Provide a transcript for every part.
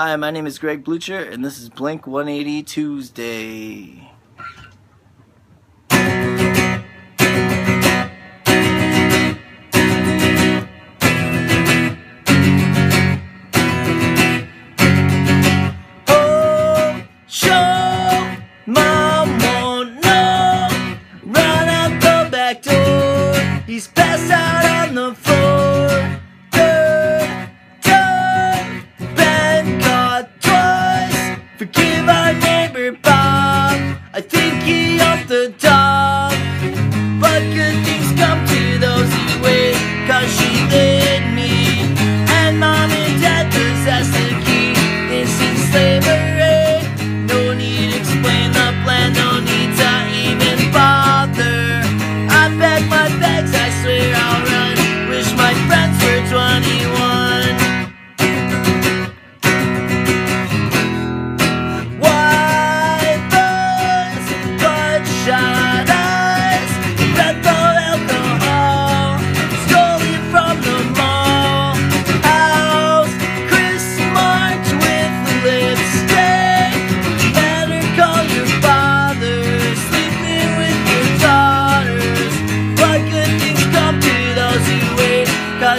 Hi, my name is Greg Blucher, and this is Blink 180 Tuesday. Oh, He's passed out on the Forgive our neighbor Bob I think he off the top But good things come to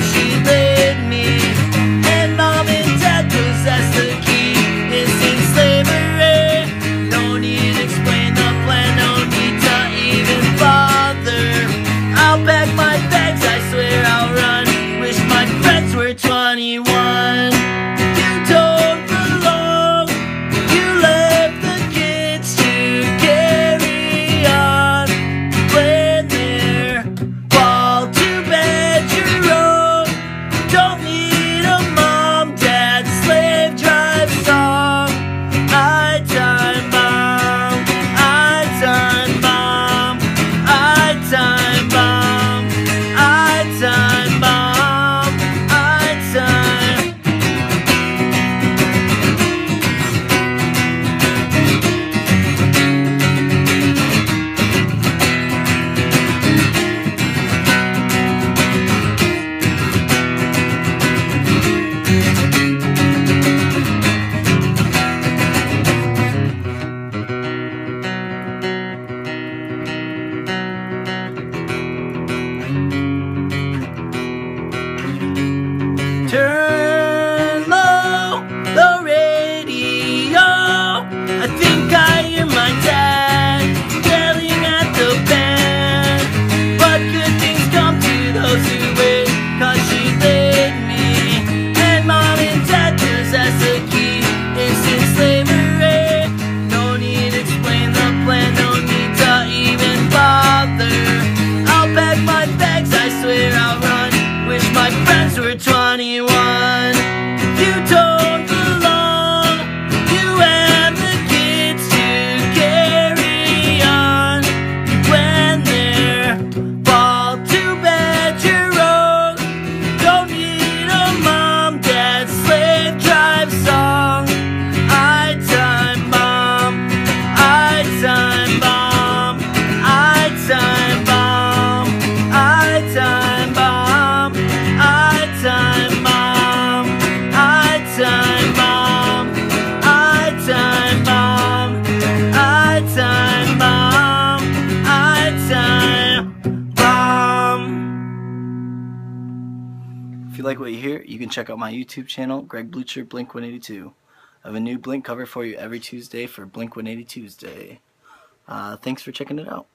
she did. like what you hear, you can check out my YouTube channel, Greg Blucher Blink 182. I have a new Blink cover for you every Tuesday for Blink 182 Tuesday. Uh, thanks for checking it out.